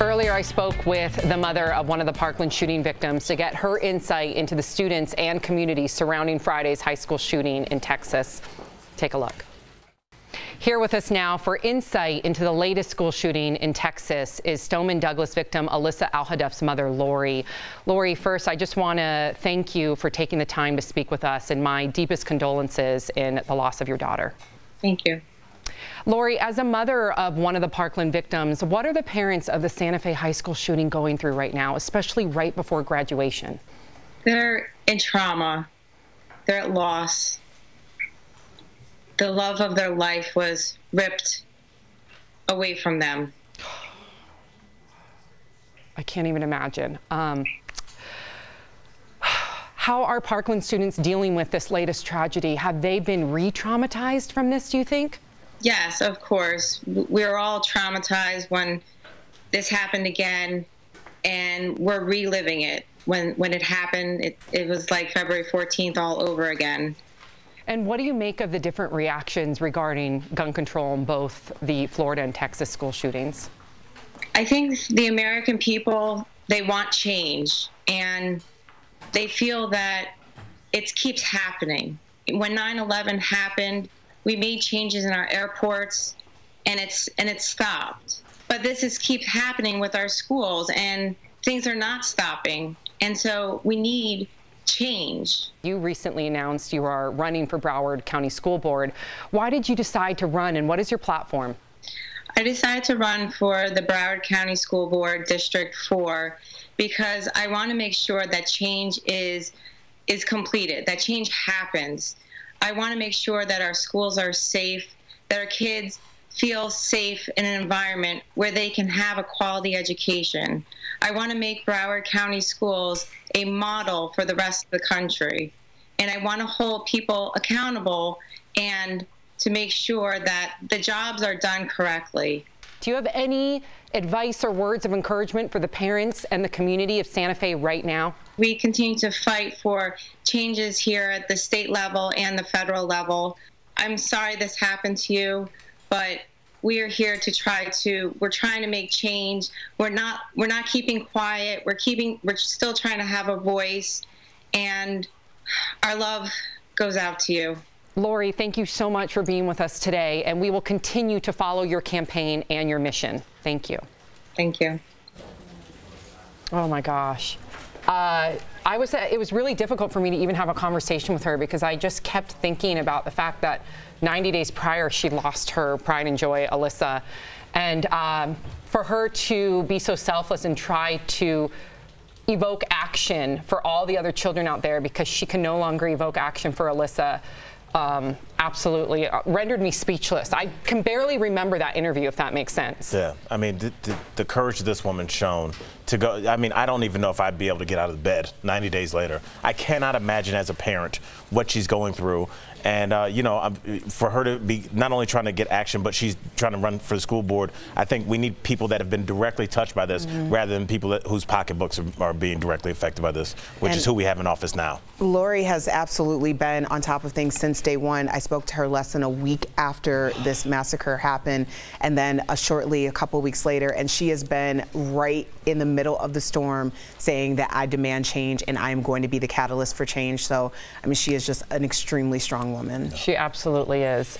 Earlier, I spoke with the mother of one of the Parkland shooting victims to get her insight into the students and community surrounding Friday's high school shooting in Texas. Take a look. Here with us now for insight into the latest school shooting in Texas is Stoneman Douglas victim Alyssa Alhadeff's mother, Lori. Lori, first, I just want to thank you for taking the time to speak with us and my deepest condolences in the loss of your daughter. Thank you. Lori, as a mother of one of the Parkland victims, what are the parents of the Santa Fe High School shooting going through right now, especially right before graduation? They're in trauma. They're at loss. The love of their life was ripped away from them. I can't even imagine. Um, how are Parkland students dealing with this latest tragedy? Have they been re traumatized from this, do you think? Yes, of course. We are all traumatized when this happened again, and we're reliving it. When when it happened, it, it was like February 14th all over again. And what do you make of the different reactions regarding gun control in both the Florida and Texas school shootings? I think the American people they want change, and they feel that it keeps happening. When 9/11 happened, we made changes in our airports and it's and it's stopped but this is keeps happening with our schools and things are not stopping and so we need change. You recently announced you are running for Broward County School Board. Why did you decide to run and what is your platform? I decided to run for the Broward County School Board District 4 because I want to make sure that change is is completed, that change happens. I want to make sure that our schools are safe, that our kids feel safe in an environment where they can have a quality education. I want to make Broward County schools a model for the rest of the country. And I want to hold people accountable and to make sure that the jobs are done correctly. Do you have any advice or words of encouragement for the parents and the community of Santa Fe right now? We continue to fight for changes here at the state level and the federal level. I'm sorry this happened to you, but we are here to try to we're trying to make change. We're not we're not keeping quiet. We're keeping we're still trying to have a voice and our love goes out to you. Lori, thank you so much for being with us today, and we will continue to follow your campaign and your mission. Thank you. Thank you. Oh my gosh. Uh, I was, uh, it was really difficult for me to even have a conversation with her because I just kept thinking about the fact that 90 days prior she lost her pride and joy, Alyssa. And um, for her to be so selfless and try to evoke action for all the other children out there because she can no longer evoke action for Alyssa um, absolutely uh, rendered me speechless. I can barely remember that interview, if that makes sense. Yeah, I mean, the, the, the courage this woman shown to go. I mean, I don't even know if I'd be able to get out of bed 90 days later. I cannot imagine as a parent what she's going through. And, uh, you know, for her to be not only trying to get action, but she's trying to run for the school board, I think we need people that have been directly touched by this mm -hmm. rather than people that, whose pocketbooks are, are, being directly affected by this, which and is who we have in office now. Lori has absolutely been on top of things since day one. I spoke to her less than a week after this massacre happened, and then uh, shortly, a couple weeks later, and she has been right in the middle of the storm saying that I demand change and I am going to be the catalyst for change. So, I mean, she is just an extremely strong woman. She absolutely is.